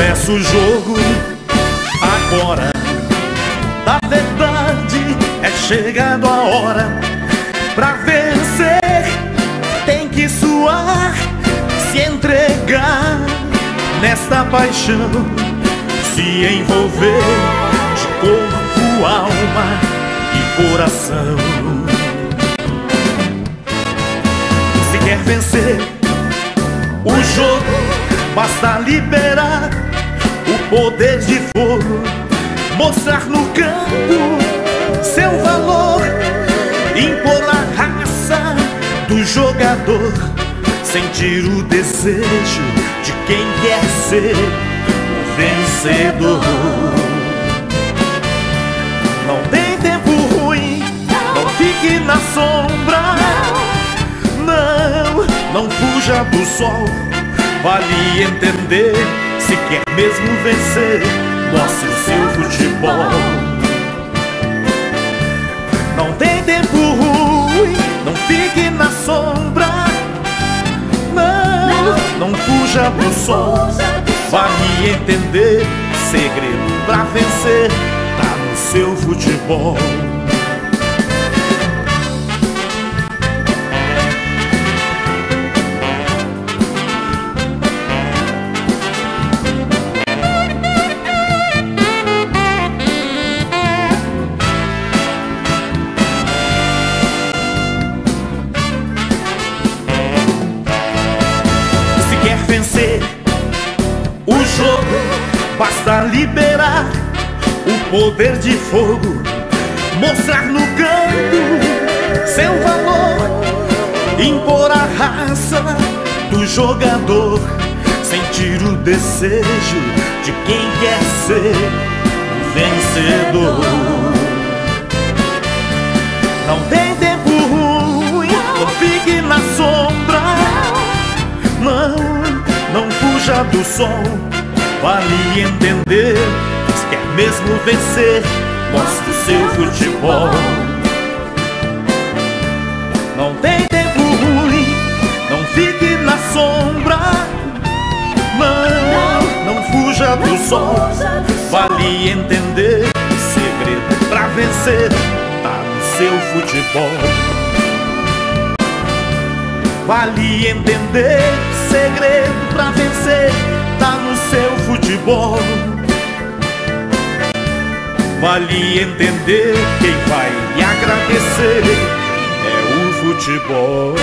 Começa o jogo agora. Da verdade é chegado a hora pra vencer. Tem que suar, se entregar nesta paixão, se envolver de corpo, alma e coração. Se quer vencer o jogo, basta liberar poder de fogo, mostrar no campo seu valor, impor a raça do jogador, sentir o desejo de quem quer ser o vencedor. Não tem tempo ruim, não fique na sombra. Não, não fuja do sol. Vale entender, se quer mesmo vencer, mostre o seu futebol. Não tem tempo ruim, não fique na sombra. Não, não fuja do sol. Vale entender, segredo pra vencer tá no seu futebol. O jogo, basta liberar o poder de fogo, mostrar no campo seu valor, impor a raça do jogador, sentir o desejo de quem quer ser vencedor. Não tem tempo ruim, não fique na sombra. Não, não fuja do sol. Vale entender, se quer mesmo vencer, mostre o seu futebol. Não tem tempo ruim, não fique na sombra. Não, não fuja do sol. Vale entender, segredo pra vencer, tá no seu futebol. Vale entender, segredo pra vencer, futebol. Vale entender, quem vai lhe agradecer é o futebol.